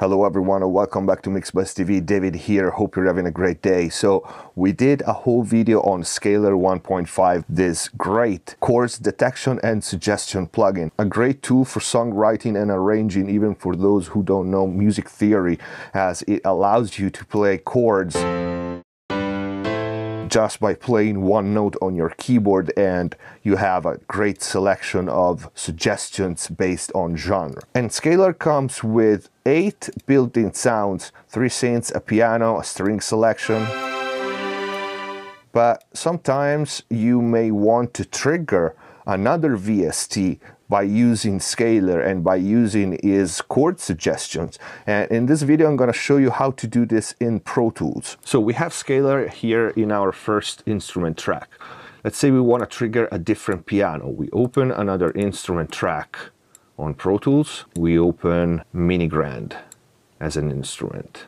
Hello everyone and welcome back to Mixbus TV. David here. Hope you're having a great day. So we did a whole video on Scaler 1.5, this great chords detection and suggestion plugin. A great tool for songwriting and arranging even for those who don't know music theory as it allows you to play chords just by playing one note on your keyboard and you have a great selection of suggestions based on genre. And Scaler comes with eight built-in sounds, three synths, a piano, a string selection. But sometimes you may want to trigger another VST by using Scaler and by using is chord suggestions. And in this video, I'm going to show you how to do this in Pro Tools. So we have Scaler here in our first instrument track. Let's say we want to trigger a different piano. We open another instrument track on Pro Tools. We open Mini Grand as an instrument.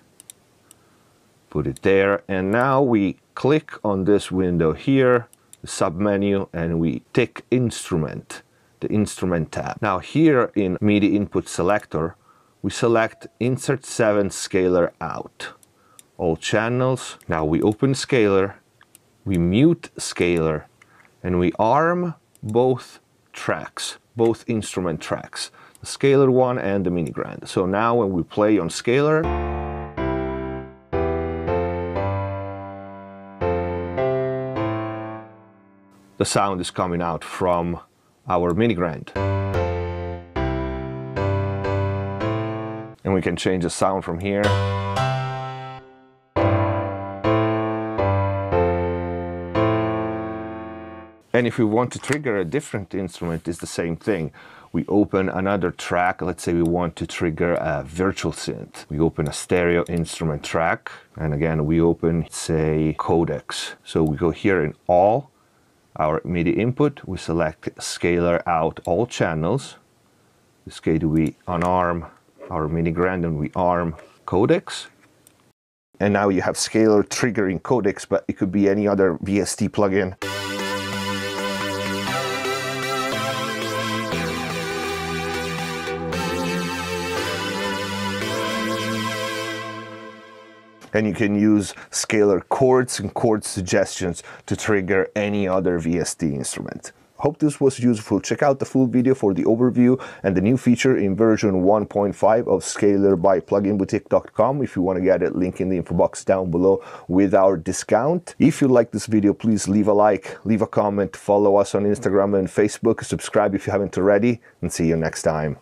Put it there. And now we click on this window here, the submenu, and we tick instrument the instrument tab. Now here in MIDI input selector, we select insert 7 scaler out. All channels. Now we open scaler, we mute scaler, and we arm both tracks, both instrument tracks, the scaler one and the mini grand. So now when we play on scaler, the sound is coming out from our mini grand. And we can change the sound from here. And if we want to trigger a different instrument, it's the same thing. We open another track. Let's say we want to trigger a virtual synth. We open a stereo instrument track. And again, we open, say, codecs. So we go here in all our MIDI input, we select scaler out all channels. This case we unarm our mini grand and we arm codecs. And now you have scaler triggering codecs, but it could be any other VST plugin. And you can use scaler chords and chord suggestions to trigger any other VST instrument. Hope this was useful. Check out the full video for the overview and the new feature in version 1.5 of Scaler by pluginboutique.com if you want to get it, link in the info box down below with our discount. If you like this video, please leave a like, leave a comment, follow us on Instagram and Facebook, subscribe if you haven't already, and see you next time.